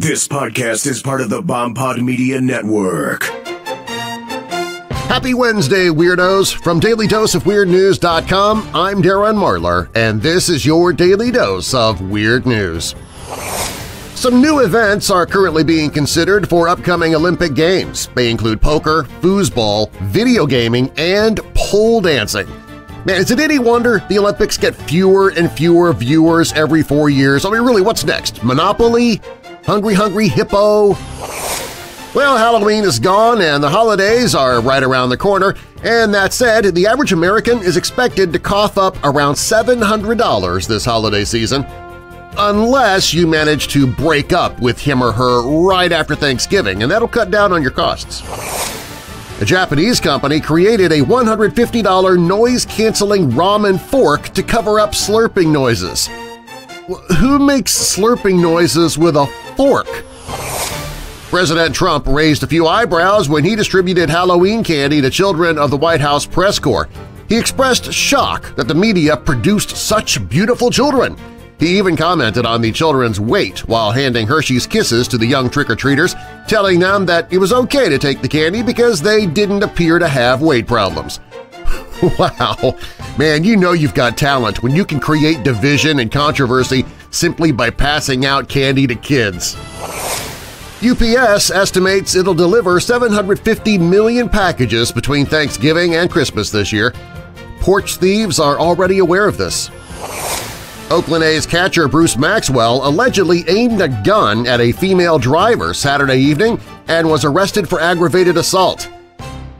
This podcast is part of the Bomb Pod Media Network. Happy Wednesday, Weirdos! From DailyDoseOfWeirdNews.com, I'm Darren Marlar, and this is your Daily Dose of Weird News. Some new events are currently being considered for upcoming Olympic Games. They include poker, foosball, video gaming, and pole dancing. Man, is it any wonder the Olympics get fewer and fewer viewers every four years? I mean, really, what's next? Monopoly? Hungry Hungry Hippo? Well, Halloween is gone and the holidays are right around the corner, and that said, the average American is expected to cough up around $700 this holiday season, unless you manage to break up with him or her right after Thanksgiving, and that'll cut down on your costs. A Japanese company created a $150 noise-canceling ramen fork to cover up slurping noises. Who makes slurping noises with a fork? President Trump raised a few eyebrows when he distributed Halloween candy to children of the White House press corps. He expressed shock that the media produced such beautiful children. He even commented on the children's weight while handing Hershey's Kisses to the young trick-or-treaters, telling them that it was okay to take the candy because they didn't appear to have weight problems. Wow! Man, you know you've got talent when you can create division and controversy simply by passing out candy to kids. UPS estimates it'll deliver 750 million packages between Thanksgiving and Christmas this year. Porch thieves are already aware of this. Oakland A's catcher Bruce Maxwell allegedly aimed a gun at a female driver Saturday evening and was arrested for aggravated assault.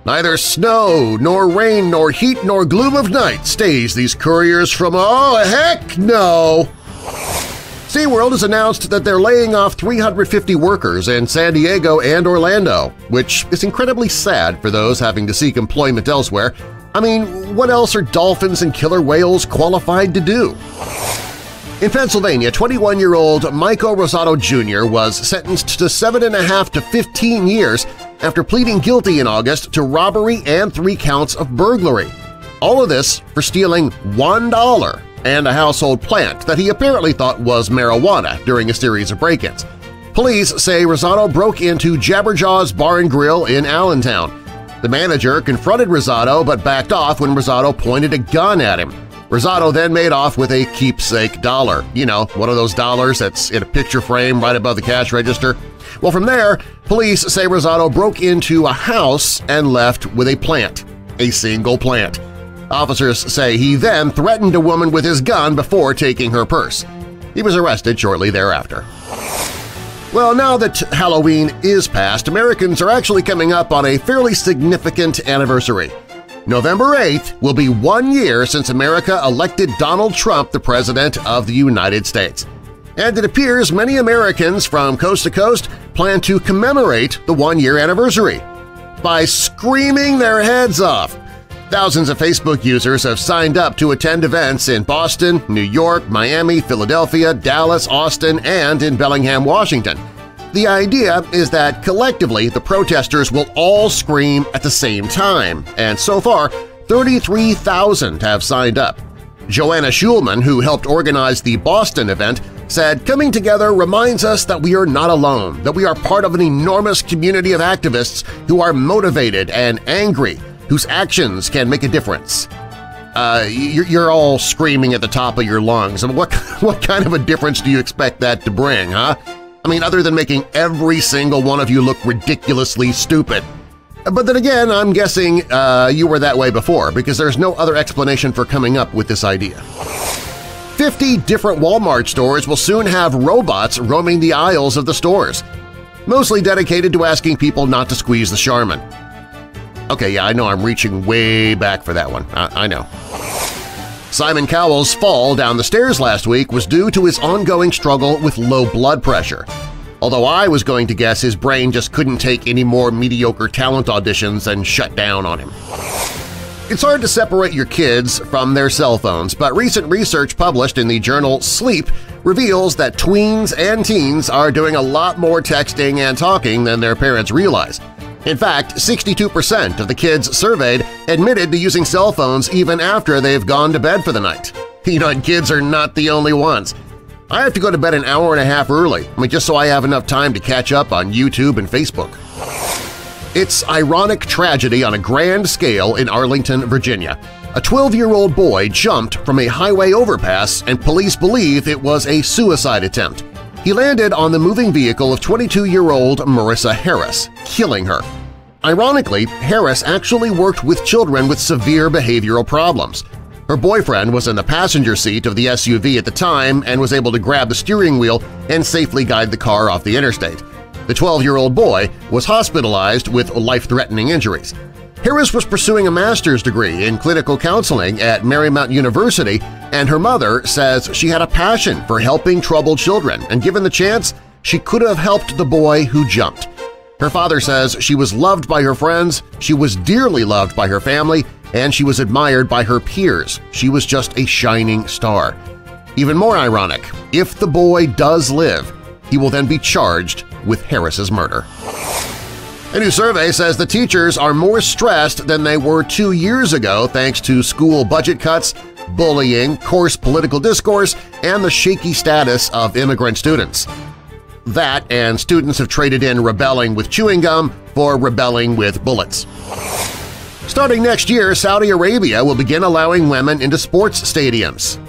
Neither snow, nor rain, nor heat, nor gloom of night stays these couriers from oh heck no! SeaWorld has announced that they're laying off 350 workers in San Diego and Orlando, which is incredibly sad for those having to seek employment elsewhere. I mean, what else are dolphins and killer whales qualified to do? In Pennsylvania, 21-year-old Michael Rosado Jr. was sentenced to 7.5 to 15 years after pleading guilty in August to robbery and three counts of burglary. All of this for stealing $1 and a household plant that he apparently thought was marijuana during a series of break-ins. Police say Rosado broke into Jabberjaw's Bar and Grill in Allentown. The manager confronted Rosado but backed off when Rosado pointed a gun at him. Rosado then made off with a keepsake dollar, you know, one of those dollars that's in a picture frame right above the cash register. Well, from there, police say Rosado broke into a house and left with a plant, a single plant. Officers say he then threatened a woman with his gun before taking her purse. He was arrested shortly thereafter. Well, now that Halloween is past, Americans are actually coming up on a fairly significant anniversary. November 8th will be one year since America elected Donald Trump the President of the United States. And it appears many Americans from coast to coast plan to commemorate the one-year anniversary by screaming their heads off Thousands of Facebook users have signed up to attend events in Boston, New York, Miami, Philadelphia, Dallas, Austin, and in Bellingham, Washington. The idea is that collectively the protesters will all scream at the same time, and so far 33,000 have signed up. Joanna Schulman, who helped organize the Boston event, said, Coming together reminds us that we are not alone, that we are part of an enormous community of activists who are motivated and angry whose actions can make a difference. Uh, you're, all screaming at the top of your lungs. I mean, what, what kind of a difference do you expect that to bring, huh? I mean, other than making every single one of you look ridiculously stupid. But then again, I'm guessing uh, you were that way before because there's no other explanation for coming up with this idea. 50 different Walmart stores will soon have robots roaming the aisles of the stores, mostly dedicated to asking people not to squeeze the Charmin. Okay, yeah, I know I'm reaching way back for that one. I, I know. Simon Cowell's fall down the stairs last week was due to his ongoing struggle with low blood pressure. Although I was going to guess his brain just couldn't take any more mediocre talent auditions and shut down on him. It's hard to separate your kids from their cell phones, but recent research published in the journal Sleep reveals that tweens and teens are doing a lot more texting and talking than their parents realize. In fact, 62% of the kids surveyed admitted to using cell phones even after they've gone to bed for the night. You know, kids are not the only ones. I have to go to bed an hour and a half early, I mean, just so I have enough time to catch up on YouTube and Facebook. It's ironic tragedy on a grand scale in Arlington, Virginia. A 12-year-old boy jumped from a highway overpass and police believe it was a suicide attempt. He landed on the moving vehicle of 22-year-old Marissa Harris, killing her. Ironically, Harris actually worked with children with severe behavioral problems. Her boyfriend was in the passenger seat of the SUV at the time and was able to grab the steering wheel and safely guide the car off the interstate. The 12-year-old boy was hospitalized with life-threatening injuries. Harris was pursuing a master's degree in clinical counseling at Marymount University, and her mother says she had a passion for helping troubled children, and given the chance, she could have helped the boy who jumped. Her father says she was loved by her friends, she was dearly loved by her family, and she was admired by her peers. She was just a shining star. Even more ironic, if the boy does live, he will then be charged with Harris's murder. A new survey says the teachers are more stressed than they were two years ago thanks to school budget cuts, bullying, coarse political discourse, and the shaky status of immigrant students. That and students have traded in rebelling with chewing gum for rebelling with bullets. Starting next year, Saudi Arabia will begin allowing women into sports stadiums.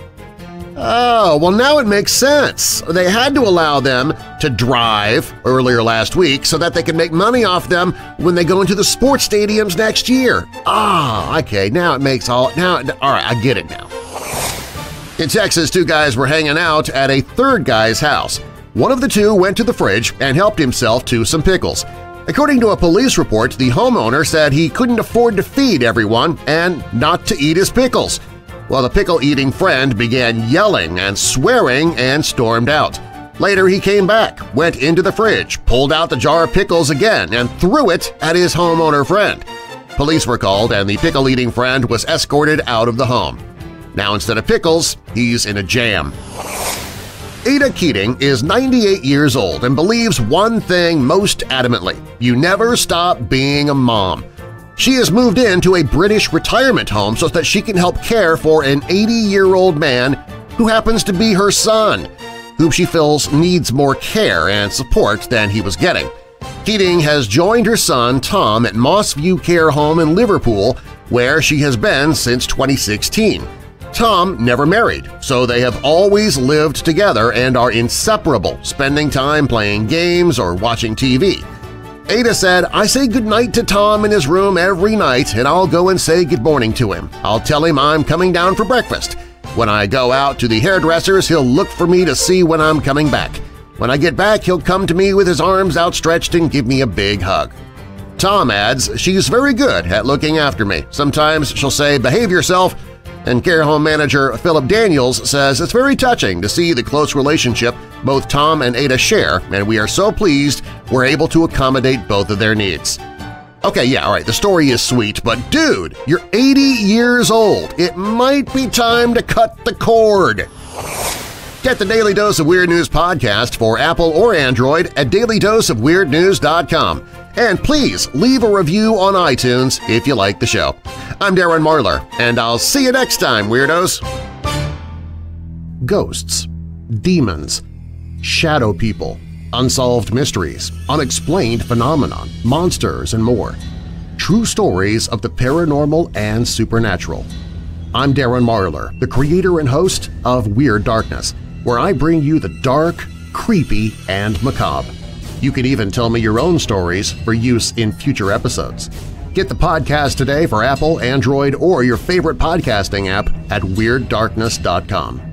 Oh, well now it makes sense. They had to allow them to drive earlier last week so that they can make money off them when they go into the sports stadiums next year. Ah, okay, now it makes all… now. All right, I get it now. In Texas, two guys were hanging out at a third guy's house. One of the two went to the fridge and helped himself to some pickles. According to a police report, the homeowner said he couldn't afford to feed everyone and not to eat his pickles while the pickle-eating friend began yelling and swearing and stormed out. Later he came back, went into the fridge, pulled out the jar of pickles again, and threw it at his homeowner friend. Police were called and the pickle-eating friend was escorted out of the home. Now instead of pickles, he's in a jam. Ada Keating is 98 years old and believes one thing most adamantly – you never stop being a mom. She has moved into a British retirement home so that she can help care for an 80-year-old man who happens to be her son, whom she feels needs more care and support than he was getting. Keating has joined her son Tom at Mossview Care Home in Liverpool, where she has been since 2016. Tom never married, so they have always lived together and are inseparable, spending time playing games or watching TV. Ada said, I say goodnight to Tom in his room every night and I'll go and say good morning to him. I'll tell him I'm coming down for breakfast. When I go out to the hairdresser's, he'll look for me to see when I'm coming back. When I get back, he'll come to me with his arms outstretched and give me a big hug. Tom adds, she's very good at looking after me. Sometimes she'll say, behave yourself, and care home manager Philip Daniels says it's very touching to see the close relationship both Tom and Ada share, and we are so pleased we're able to accommodate both of their needs. Okay, yeah, all right, the story is sweet, but dude, you're 80 years old. It might be time to cut the cord. Get the Daily Dose of Weird News podcast for Apple or Android at dailydoseofweirdnews.com. And please leave a review on iTunes if you like the show. I'm Darren Marlar, and I'll see you next time, Weirdos! Ghosts, demons, shadow people, unsolved mysteries, unexplained phenomenon, monsters, and more. True stories of the paranormal and supernatural. I'm Darren Marlar, the creator and host of Weird Darkness, where I bring you the dark, creepy, and macabre. You can even tell me your own stories for use in future episodes. Get the podcast today for Apple, Android, or your favorite podcasting app at WeirdDarkness.com.